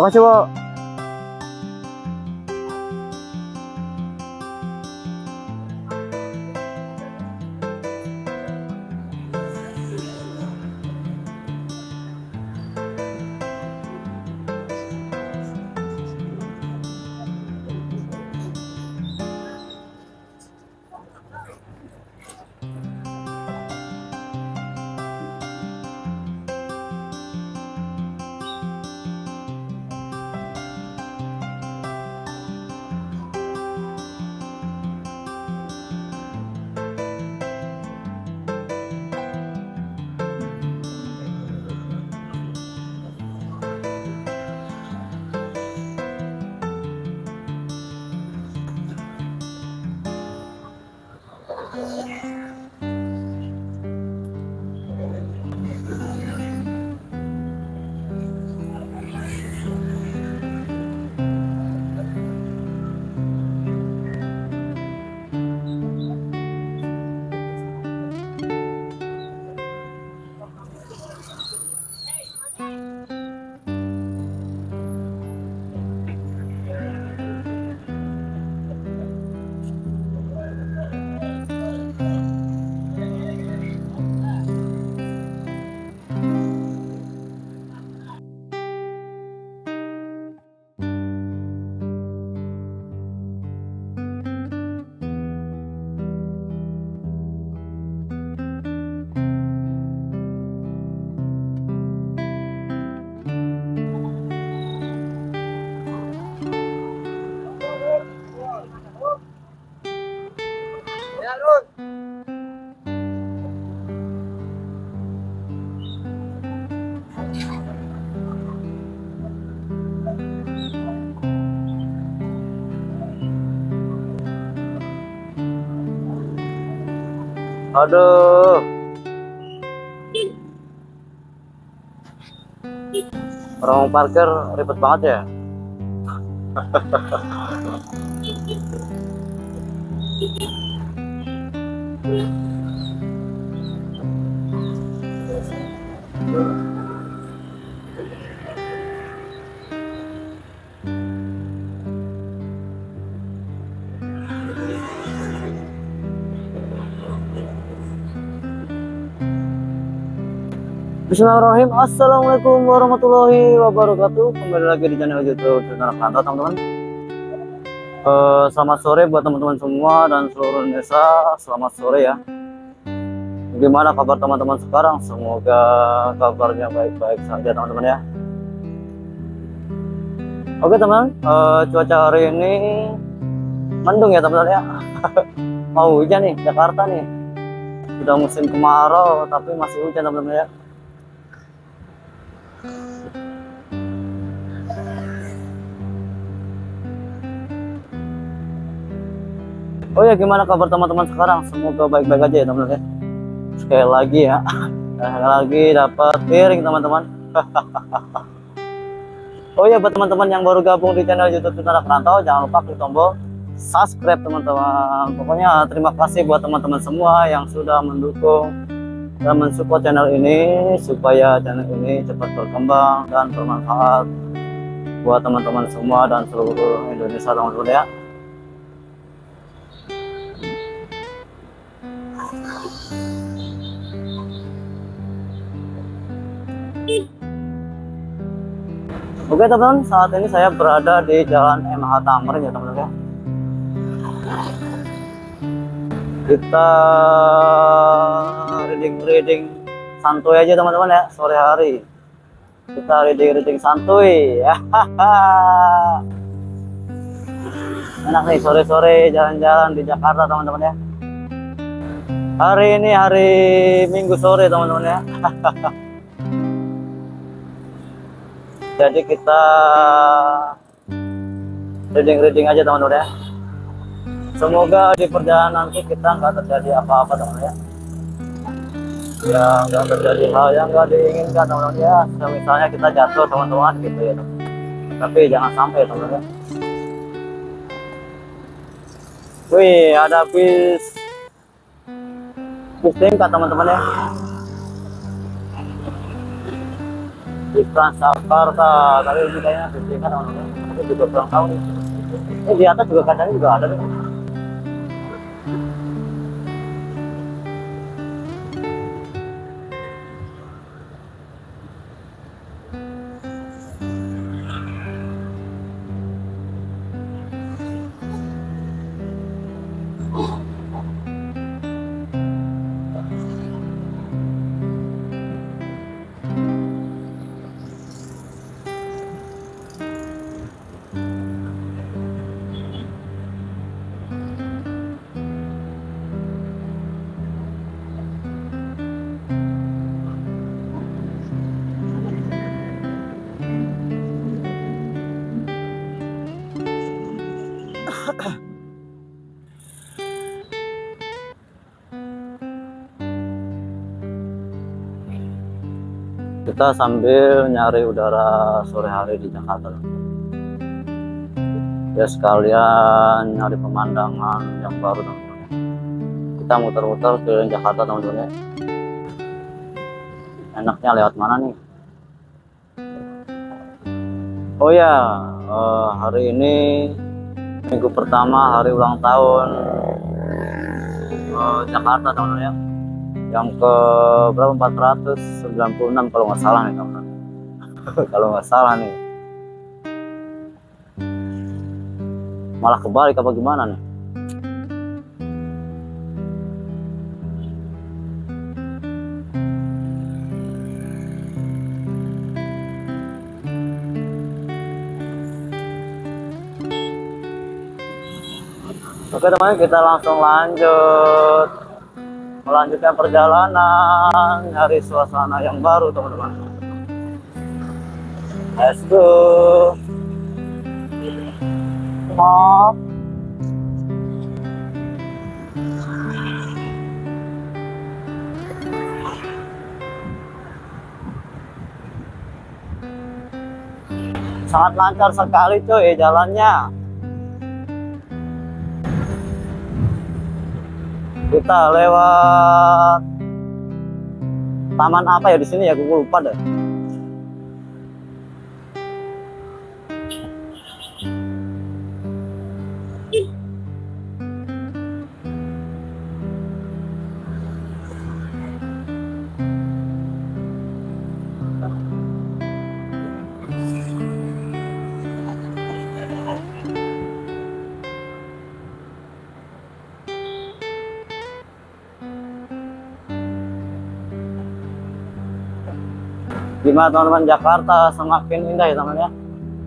私は Aduh. Orang parkir ribet banget ya. Bismillahirrahmanirrahim. Assalamualaikum warahmatullahi wabarakatuh. Kembali lagi di channel youtube Channel Kantor teman-teman. Eh, Selamat sore buat teman-teman semua Dan seluruh Indonesia. Selamat sore ya. Gimana kabar teman-teman sekarang? Semoga kabarnya baik-baik saja teman-teman ya. Oke teman. Eh, Cuaca hari ini Mendung ya teman-teman ya. Mau hujan nih Jakarta nih. Sudah musim kemarau Tapi masih hujan teman-teman ya Oh ya gimana kabar teman-teman sekarang? Semoga baik-baik aja ya teman-teman ya. Sekali lagi ya, sekali lagi dapat piring teman-teman. oh ya buat teman-teman yang baru gabung di channel YouTube Tentara Perantau, jangan lupa klik tombol subscribe teman-teman. Pokoknya terima kasih buat teman-teman semua yang sudah mendukung dan mensupport channel ini supaya channel ini cepat berkembang dan bermanfaat buat teman-teman semua dan seluruh Indonesia teman-teman ya. Oke teman-teman, saat ini saya berada di Jalan MH Tamrin ya teman-teman ya. Kita reading-reading santuy aja teman-teman ya sore hari. Kita reading-reading santuy. Ya. Enak nih sore-sore jalan-jalan di Jakarta teman-teman ya. Hari ini hari Minggu sore teman-teman ya. jadi kita reading-reading aja teman-teman ya semoga di perjalanan nanti kita nggak terjadi apa-apa teman-teman ya ya nggak terjadi hal yang nggak diinginkan teman-teman ya misalnya kita jatuh teman-teman gitu ya. Tapi jangan sampai teman-teman. Wih ada bis bis tingkat teman-teman ya. Di Transjakarta tapi ini kayaknya kan orang itu juga kurang tahu nih. Eh di atas juga kacanya juga ada nih kita sambil nyari udara sore hari di Jakarta. Ya sekalian nyari pemandangan yang baru teman-teman. Kita muter-muter keliling Jakarta teman-teman enaknya lewat mana nih? Oh ya uh, hari ini minggu pertama hari ulang tahun uh, Jakarta teman-teman ya yang ke berapa? 496 kalau nggak salah nih teman kalau nggak salah nih. Malah kebalik apa gimana nih? Oke teman kita langsung lanjut melanjutkan perjalanan nyari suasana yang baru teman-teman. Let's go. Maaf. sangat lancar sekali cuy jalannya kita lewat taman apa ya di sini ya? Gue lupa deh gimana teman-teman? Jakarta semakin indah ya teman ya?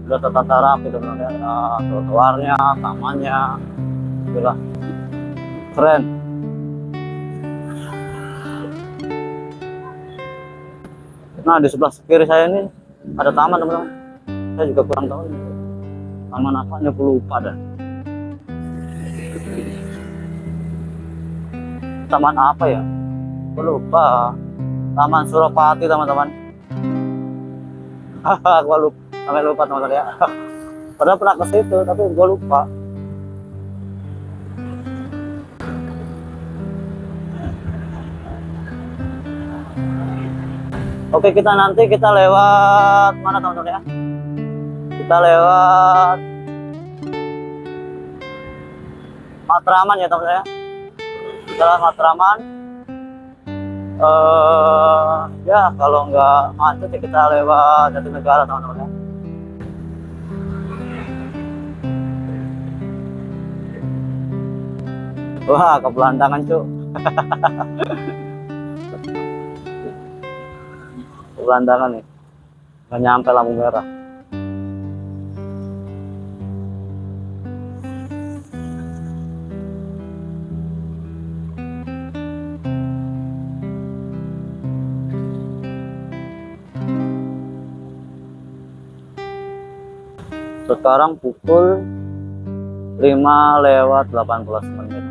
Udah tertata rapi teman ya. Uh, trotoarnya tamannya. Itulah keren. Nah di sebelah kiri saya ini ada taman teman-teman. Saya juga kurang tahu nih. taman apa nya aku lupa dah. Taman apa ya? Aku lupa. Taman Suropati teman-teman gua lupa sampai lupa teman-teman ya padahal pernah ke situ tapi gua lupa. Oke kita nanti kita lewat mana teman-teman ya kita lewat Matraman ya teman-teman ya kita lewat Matraman uh, ya kalau nggak macet ya kita lewat Jatinegara teman-teman ya. Wah, ke Belandangan, Cuk. ke Belandangan nih. Nggak nyampe lampu merah. Sekarang pukul 5 lewat 18 menit.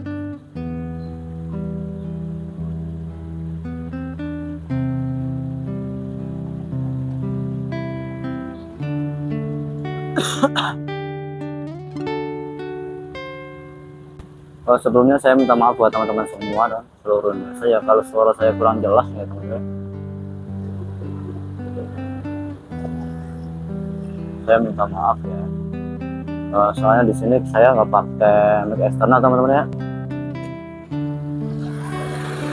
Oh, sebelumnya saya minta maaf buat teman-teman semua dan seluruh Indonesia ya kalau suara saya kurang jelas ya teman-teman saya minta maaf ya. Eh, soalnya di sini saya nggak pakai mic eksternal teman-teman ya.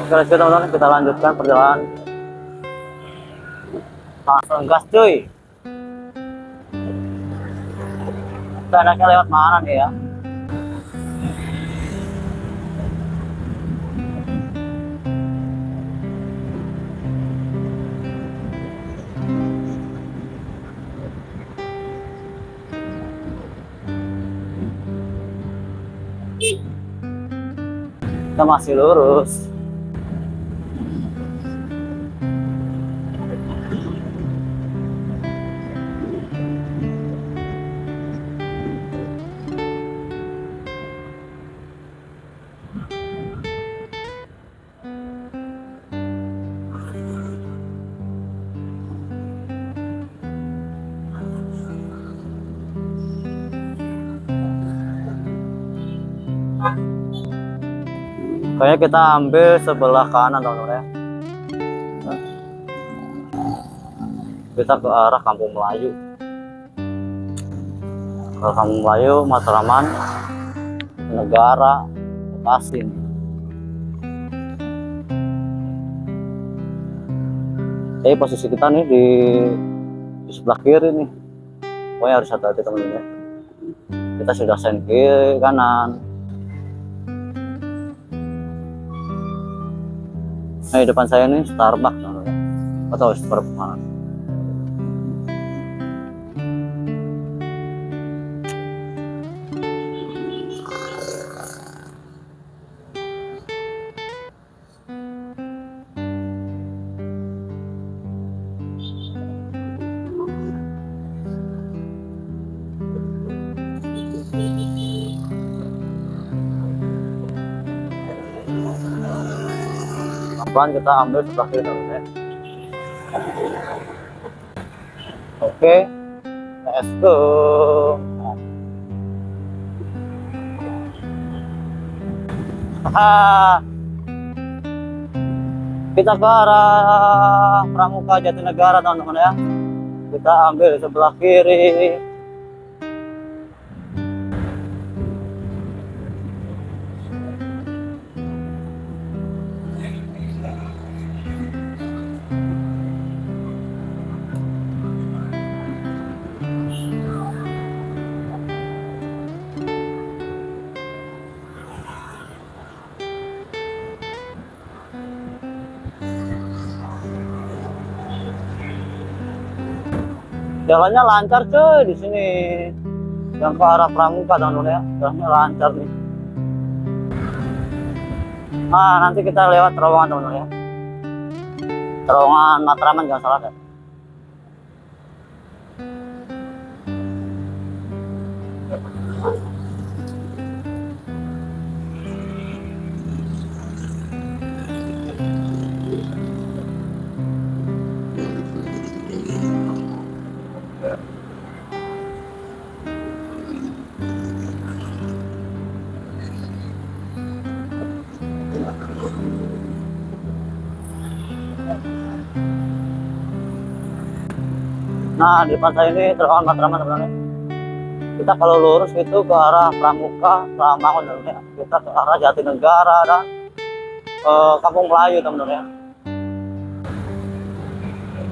Oke go teman-teman. Kita lanjutkan perjalanan. Langsung gas cuy. Kita enaknya lewat mana nih ya kita masih lurus Kayaknya kita ambil sebelah kanan teman-teman ya. Kita ke arah Kampung Melayu. Ke Kampung Melayu, Matraman, Negara, Bekasi. Jadi posisi kita nih di, di sebelah kiri nih. Pokoknya harus hati-hati teman-teman ya. Kita sudah sen kanan. Nah, di depan saya ini Starbucks. Atau Starbucks pelan kita ambil sebelah kiri teman ya. Oke, let's go. Kita ke arah Pramuka Jatinegara teman-teman ya. Kita ambil sebelah kiri. Jalannya lancar cuy di sini. Yang ke arah Pramuka teman-teman ya. Jalannya lancar nih. Nah, nanti kita lewat terowongan teman-teman ya. Terowongan Matraman jangan salah ya. Nah, di saya ini terowongan Matraman teman-teman. Kita kalau lurus itu ke arah Pramuka, Pramangun teman-teman ya. Kita ke arah Jatinegara dan eh, Kampung Melayu teman-teman ya.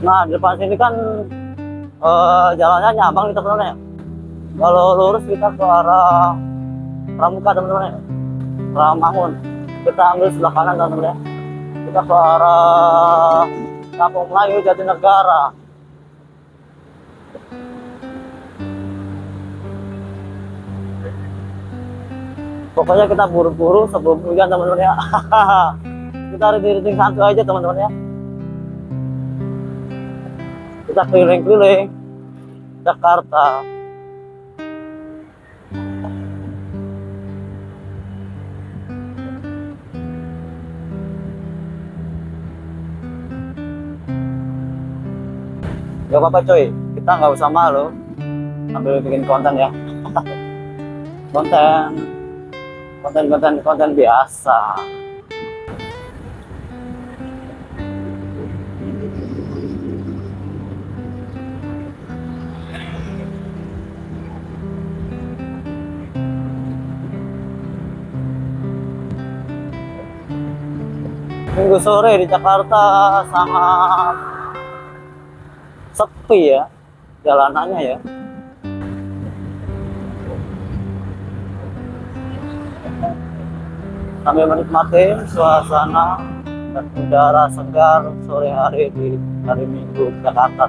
Nah, di depan sini kan eh, jalannya nyambang nih teman-teman ya. Kalau lurus kita ke arah Pramuka teman-teman ya. Pramangun. Kita ambil sebelah kanan teman-teman ya. Kita ke arah Kampung Melayu Jatinegara. Pokoknya kita buru-buru sebelum hujan teman-teman ya. kita rinting santu aja teman-teman ya. Kita keliling-keliling Jakarta. Gak apa-apa coy, kita nggak usah malu ambil bikin konten ya. konten, konten, konten, konten biasa. Minggu sore di Jakarta sangat sepi ya jalanannya ya. Sambil menikmati suasana dan udara segar sore hari di hari Minggu Jakarta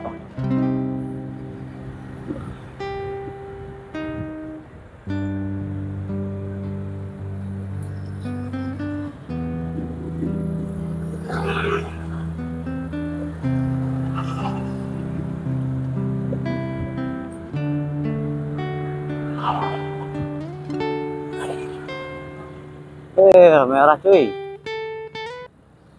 merah cuy.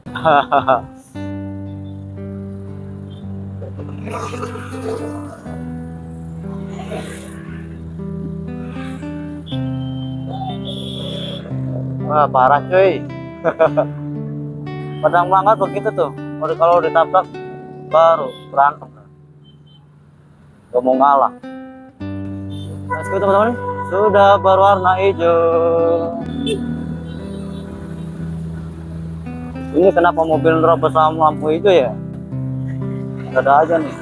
Wah, parah cuy. Padang banget begitu tuh. Kalau ditabrak baru berantem. Gak mau ngalah. Let's go teman-teman. Sudah berwarna hijau. Ini kenapa mobil nerobos sama lampu hijau ya? Ada aja nih.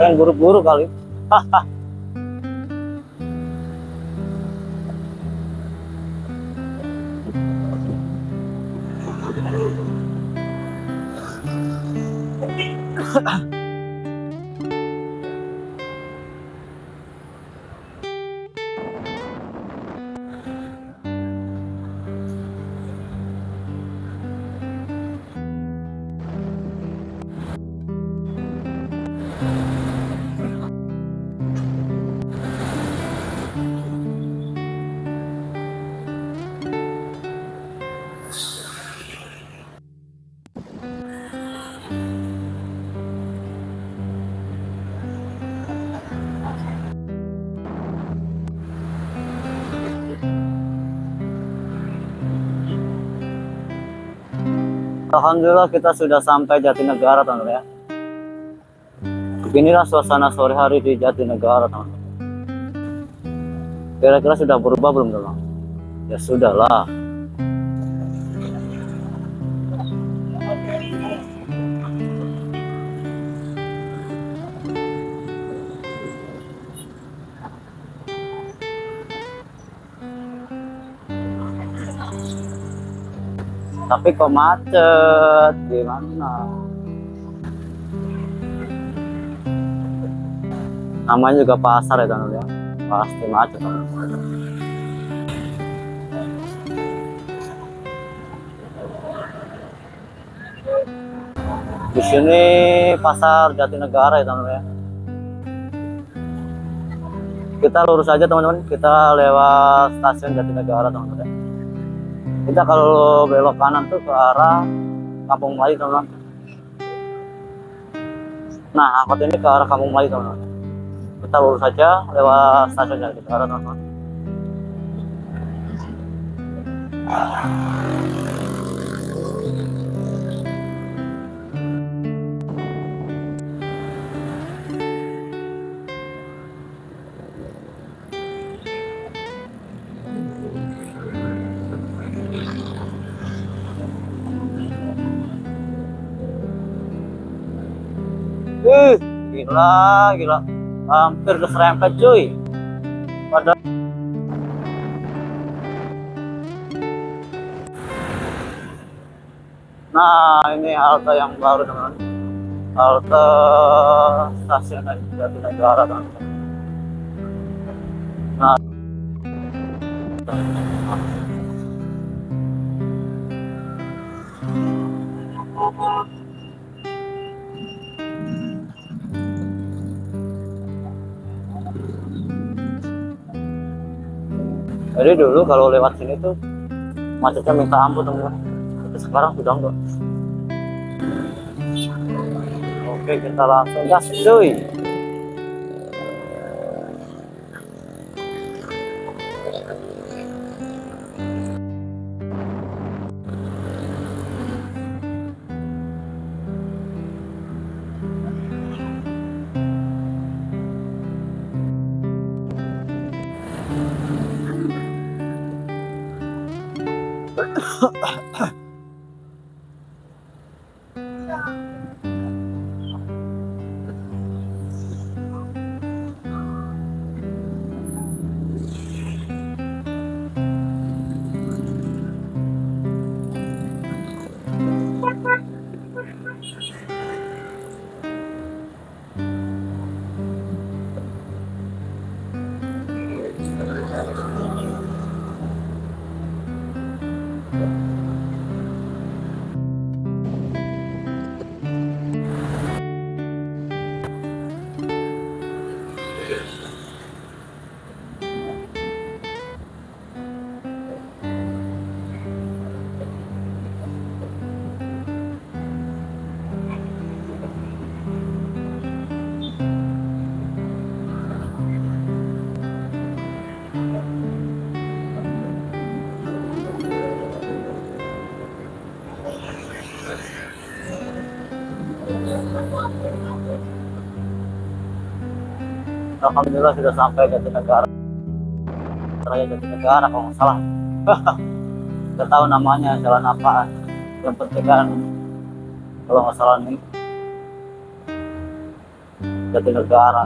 Kan buru-buru kali. Hahaha. Alhamdulillah kita sudah sampai Jatinegara teman-teman ya. Beginilah suasana sore hari di Jatinegara teman-teman. Kira-kira sudah berubah belum teman? Ya sudahlah. Tapi kok macet, gimana? Namanya juga pasar ya teman ya, pasti macet. teman. Di sini pasar Jatinegara ya teman ya. Kita lurus aja teman-teman, kita lewat stasiun Jatinegara teman-teman. ya. Kita kalau belok kanan tuh ke arah Kampung Melayu teman-teman. Nah, angkot ini ke arah Kampung Melayu teman-teman. Kita lurus saja lewat stasiun Jatinegara teman-teman. Gila, gila. Hampir keserempet cuy. Pada Nah, ini halte yang baru teman-teman. Halte stasiun Jatinegara teman-teman. Nah, Jadi dulu kalau lewat sini tuh macetnya minta ampun teman. Tapi sekarang sudah enggak. Oke kita langsung gas cuy. Alhamdulillah sudah sampai ke negara Raya Jatinegara kalau nggak salah. Nggak tahu namanya jalan apaan. Yang penting kan kalau nggak salah nih. Jatinegara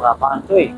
Suara apaan cuy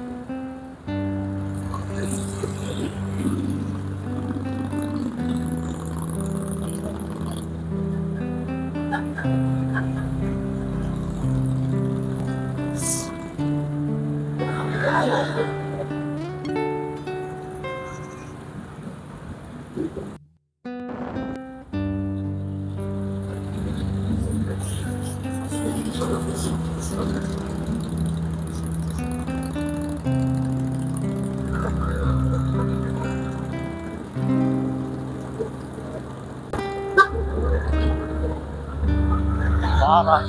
parah.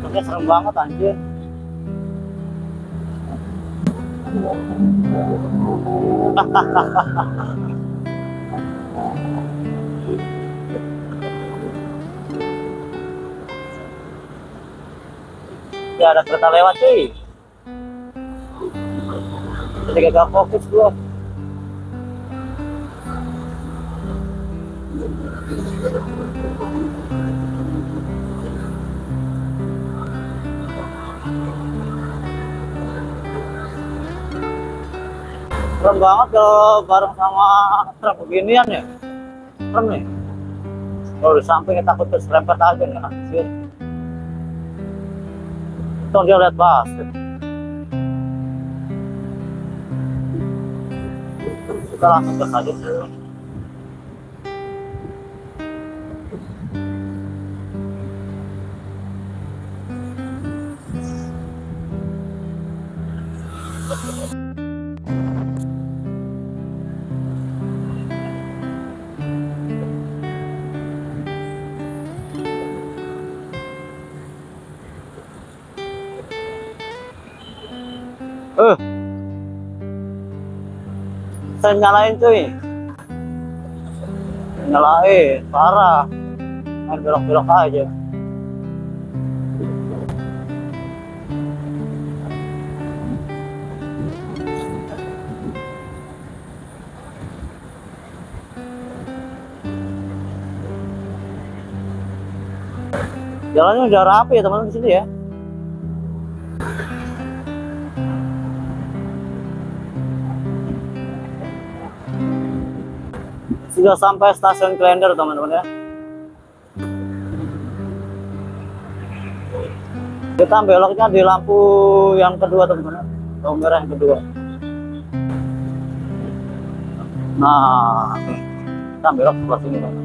Truknya serem banget anjir. Ya ada kereta lewat cuy. Jadi gak fokus gua Serem banget kalau bareng sama truk beginian ya. Serem nih. Kalau di sampingnya takut terserempet aja nih anjir. Tuh dia lihat basket. Kita langsung ke saja Saya nyalain cuy. Nyalain, parah. Main belok-belok aja. Jalannya udah rapi ya teman-teman di sini ya. Sudah sampai stasiun Klender teman-teman ya. Kita beloknya di lampu yang kedua teman-teman ya. lampu merah yang kedua. Nah kita belok sebelah sini teman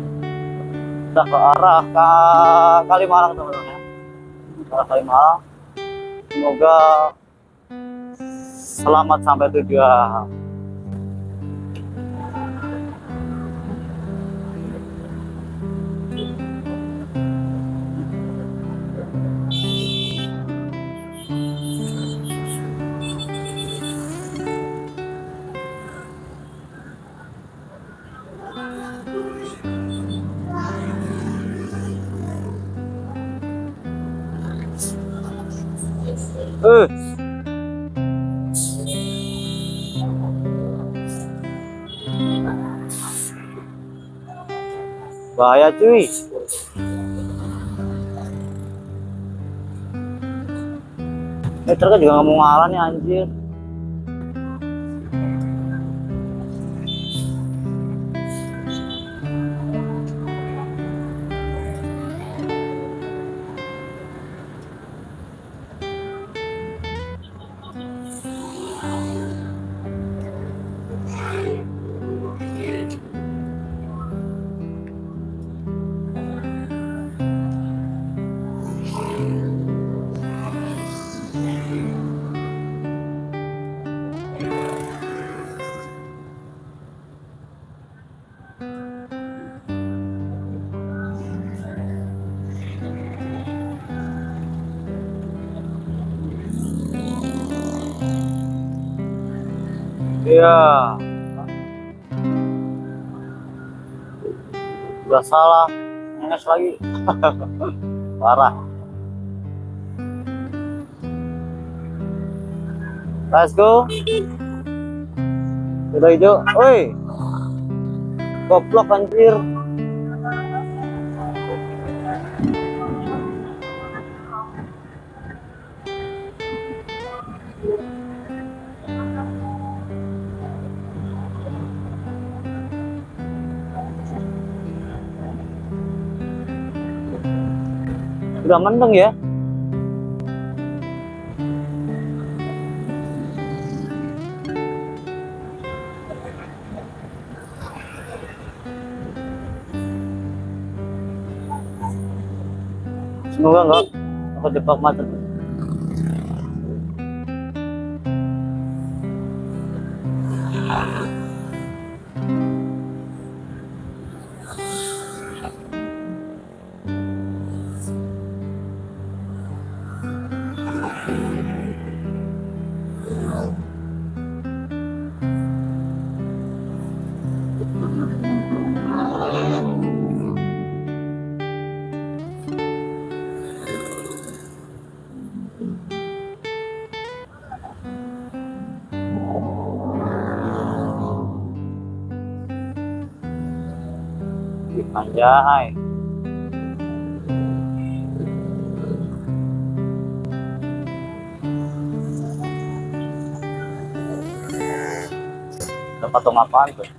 kita ke arah ke Kalimalang teman-teman ya. Ke arah Kalimalang. Semoga selamat sampai tujuan Bahaya cuy. Eh truknya juga nggak mau ngalah nih anjir. Udah salah. Nges lagi. Parah. Let's go. Udah hijau. Woi. Goblok anjir. Udah mendeng ya. Semoga enggak aku jebak macet. Anjay. Dapat tong apaan tuh?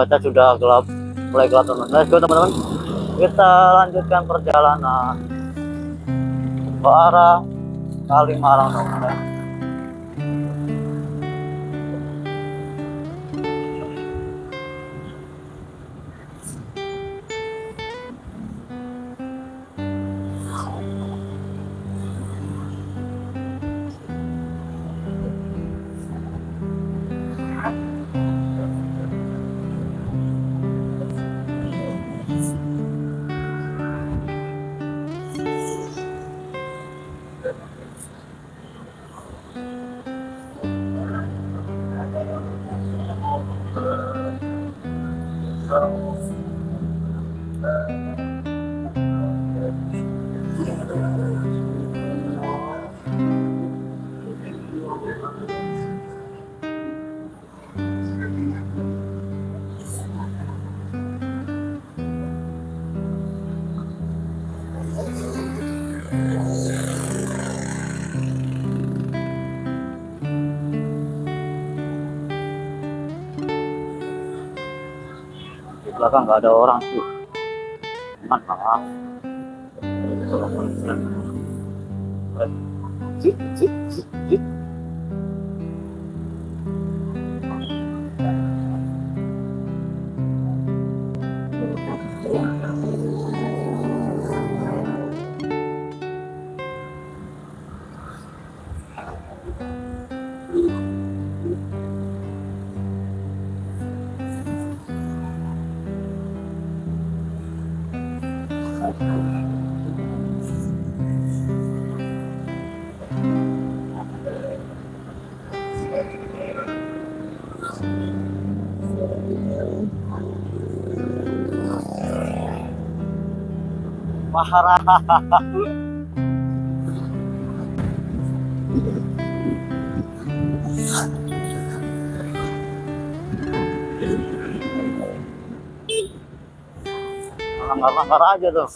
Cuaca sudah gelap mulai gelap teman-teman. Let's go teman-teman kita lanjutkan perjalanan ke arah Kalimalang teman-teman di belakang nggak ada orang tuh cuman maaf Parah. Langgar-langgar aja tuh.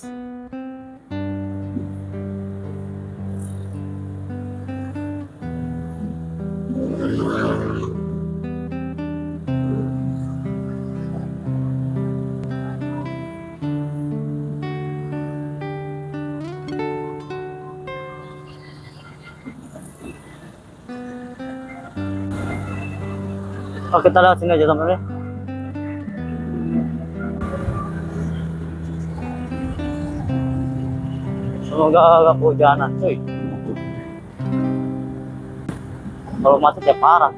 Oh, kita lewat sini aja teman-teman. Semoga gak kehujanan, cuy. Kalau macet ya parah.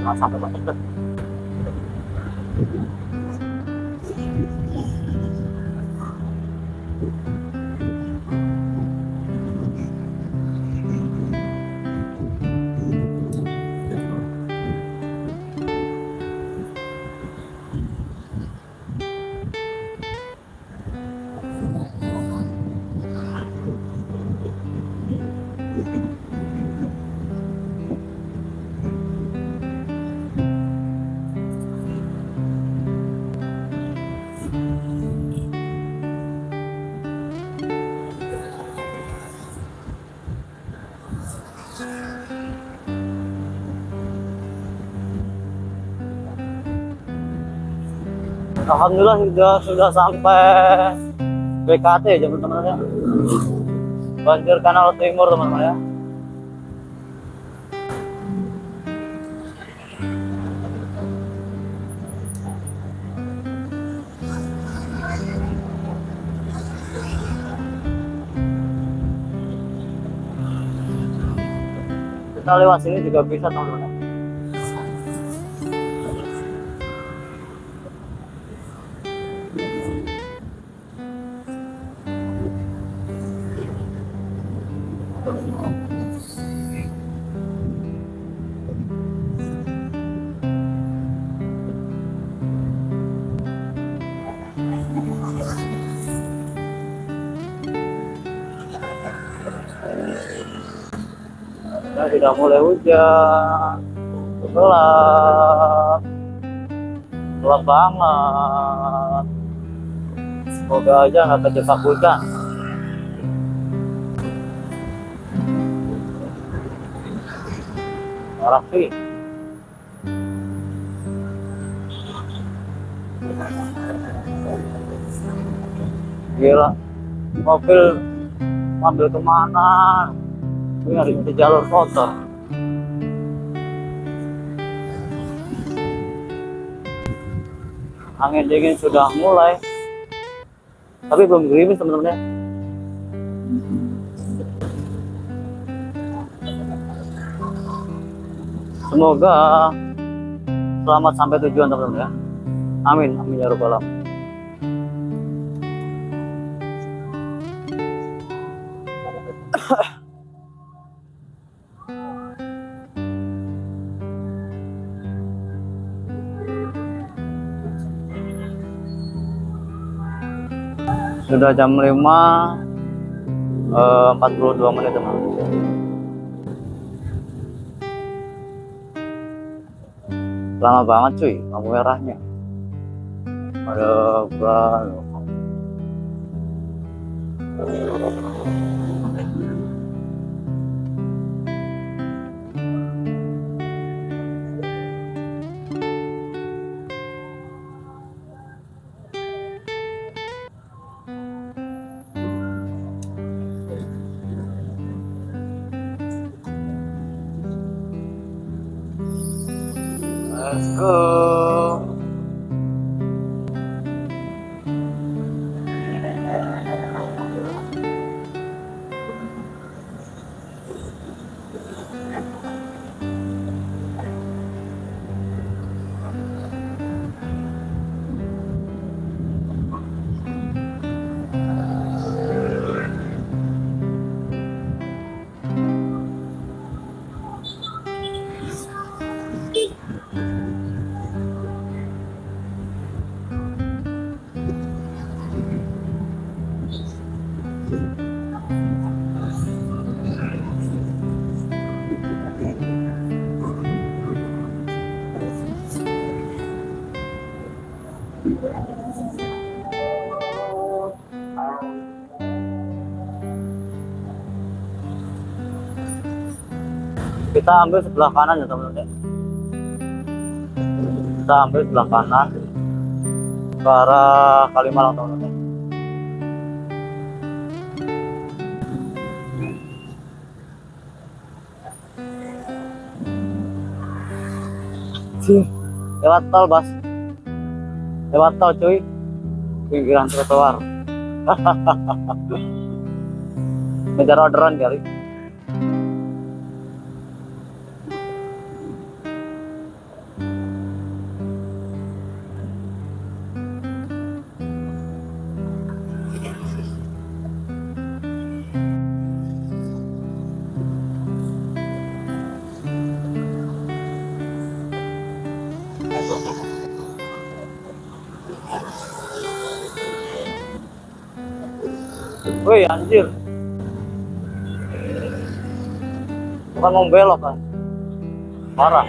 Nggak sampai macet Alhamdulillah sudah sudah sampai BKT ya teman-teman ya. Banjir Kanal Timur teman-teman ya. Kita lewat sini juga bisa teman-teman. Sudah mulai hujan. Gelap. Gelap banget. Semoga aja nggak kejebak hujan. Sih. Gila. Mobil ambil ke mana ini harus di jalur kotor angin dingin sudah mulai. Tapi belum gerimis teman-teman ya. Semoga selamat sampai tujuan teman-teman ya. Amin. Amin ya rabbal alamin sudah jam 5 eh, 42 menit teman lama banget cuy lampu merahnya. Ada ban let's go kita ambil sebelah kanan ya teman-teman ya. kita ambil sebelah kanan. Ke arah Kalimalang teman-teman ya. Lewat tol bas. Lewat tol cuy. Pinggiran trotoar. Ngejar orderan kali Woi anjir. Bukan mau belok kan? Parah.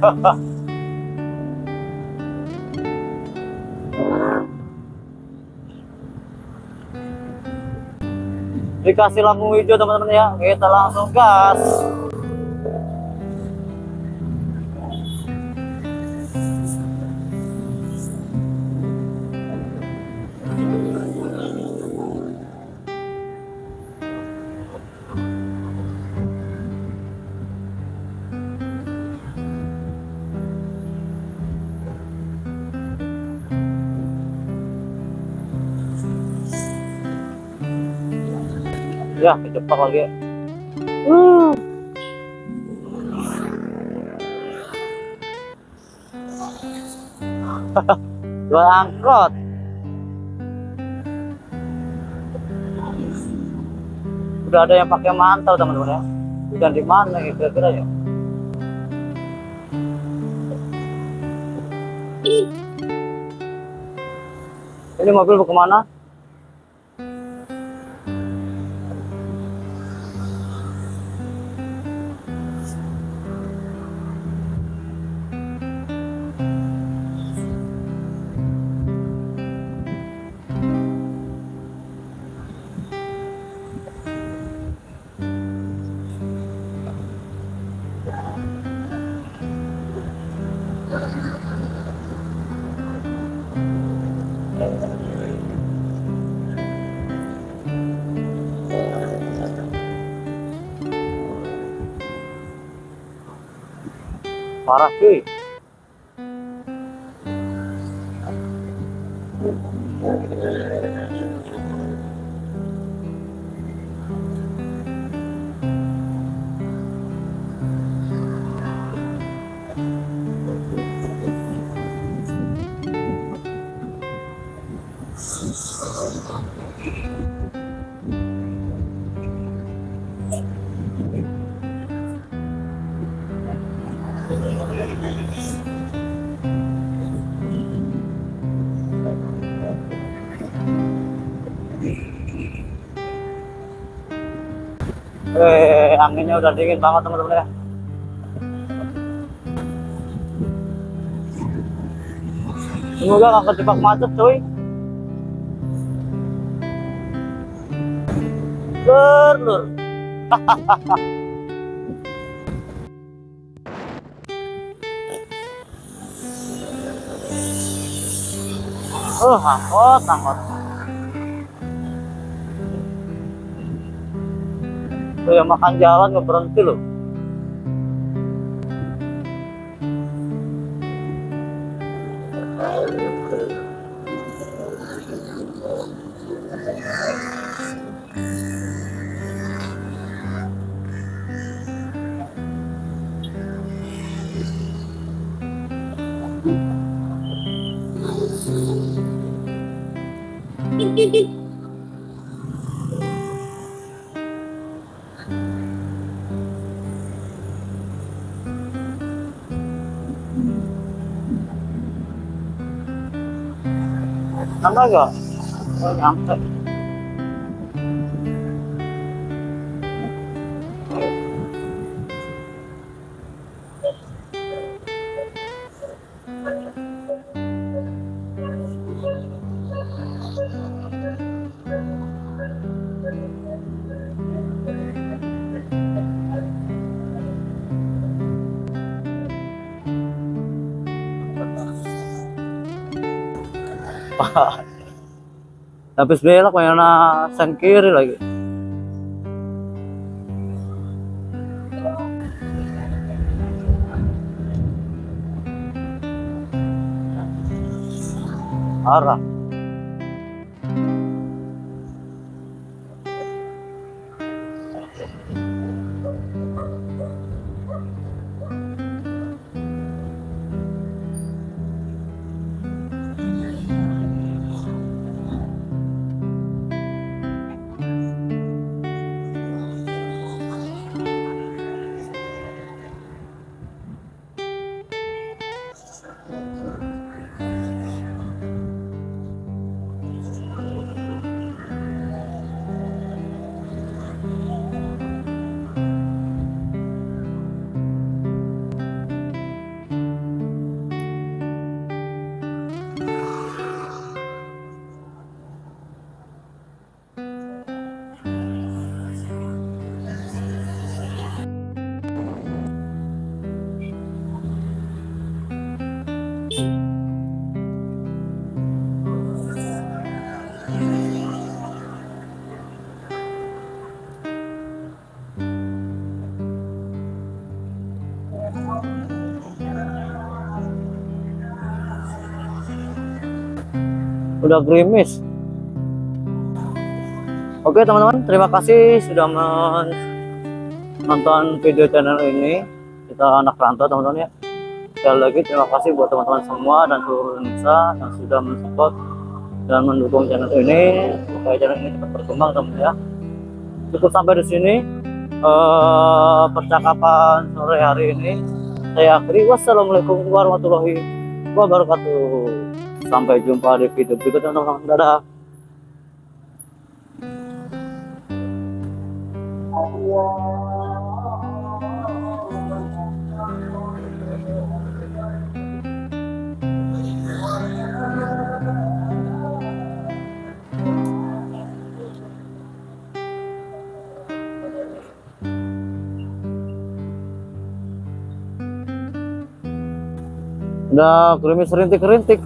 Dikasih lampu hijau teman-teman ya. Kita langsung gas Ya, kecepak lagi. Uh. Jual angkot. Udah ada yang pakai mantel teman-teman ya. Udah di mana gitu kira-kira ya? Ini mobil mau ke mana? Parah anginnya udah dingin banget teman-teman ya. Semoga nggak kejebak macet cuy. Lur, lur. oh, angkot, angkot. Yang makan jalan nggak berhenti loh. Nambah nggak? Oh, nyampe. cepat habis belok na sen kiri lagi. Arah udah gerimis. Oke teman-teman terima kasih sudah menonton video channel ini. Kita anak rantau teman-teman ya. Sekali lagi terima kasih buat teman-teman semua dan seluruh Indonesia yang sudah mensupport dan mendukung channel ini supaya channel ini cepat berkembang teman ya. Cukup sampai di sini eh, percakapan sore hari ini. Saya akhiri. Wassalamualaikum warahmatullahi wabarakatuh Sampai jumpa di video berikutnya teman-teman. Dadah. Udah gerimis rintik-rintik.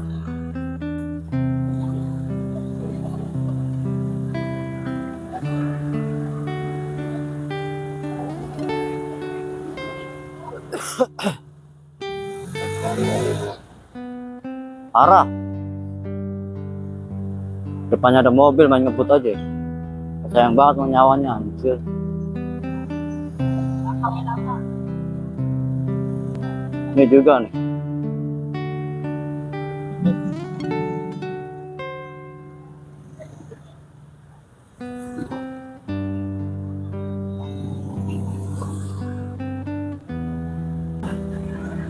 Depannya ada mobil main ngebut aja. Sayang banget nyawanya anjir. Ini juga nih.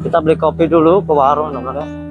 Kita beli kopi dulu ke warung teman-teman